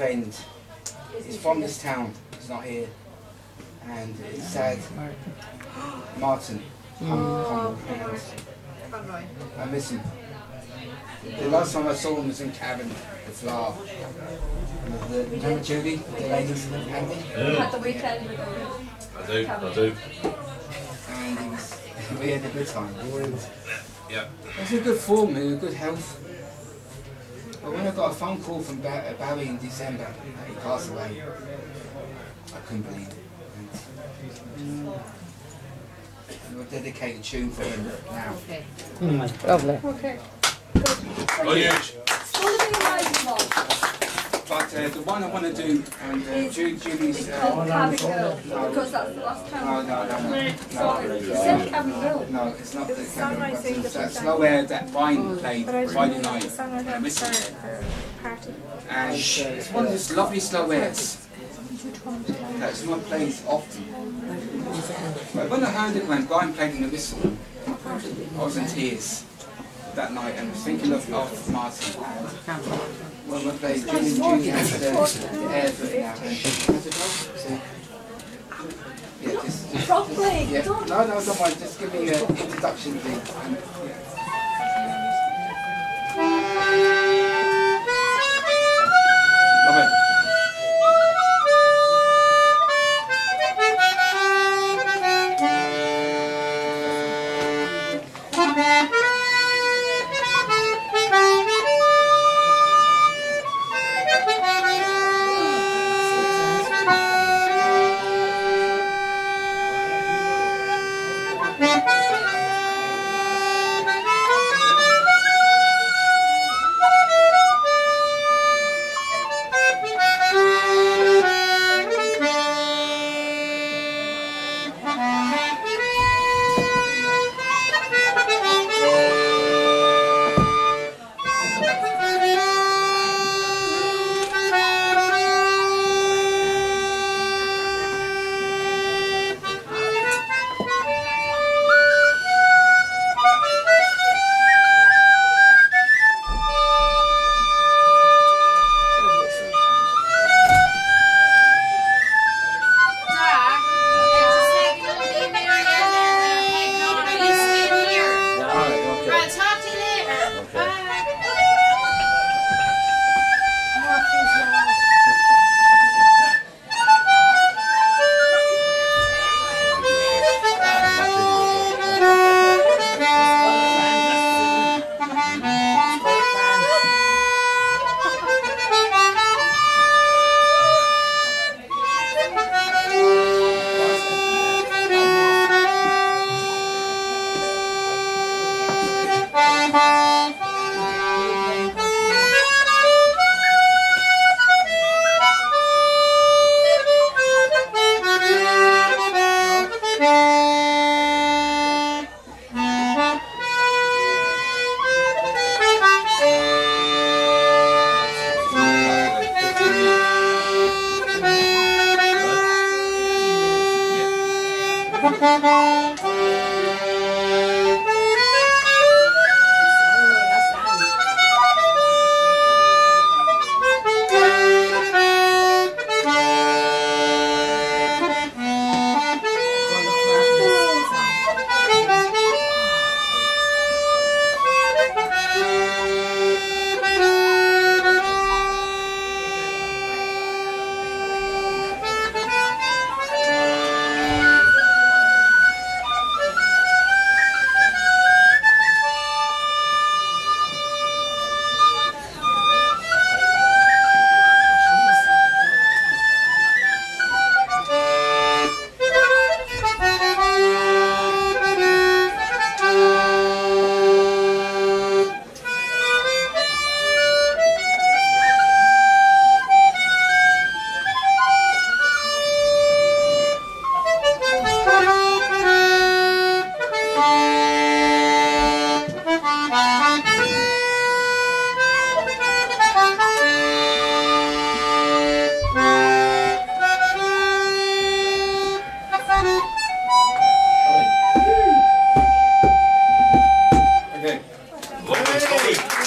friend. He's from this town. He's not here. And it's sad. Martin. Oh, Conway. Conway. I miss him. The last time I saw him was in Cavan, the flower. With the, remember Judy, the ladies in the Andy? At the weekend with them. I do, I do. And he was, we had a good time. Yeah. He was in good form, he was in good health. But when I got a phone call from ba- uh, Barry in December that he passed away, I couldn't believe it. And, We'll dedicate a tune for him now. Okay. Lovely. Okay. Oh, huge. What uh, the one I want to do, and uh, Ju- Julie's. It's called Uh, Cavan Girl, because that's the last no, time. no, no, no. Sorry, no. it said Cavan Girl. No, it's not the It's Cavan, Sunrise Day, it's the that first slow air that Vine played But I Friday night. the song I on miss it. for the party. And uh, it's one of those lovely slow airs that's not played often. But when I heard it when Brian played in the whistle, I was in tears that night and was thinking of, of Martin. When we played Julie, Julie has the, the air for it now. And it? Yeah, just, just, Properly, yeah. No, no, don't mind. Just give me an introduction thing. And, yeah. Three.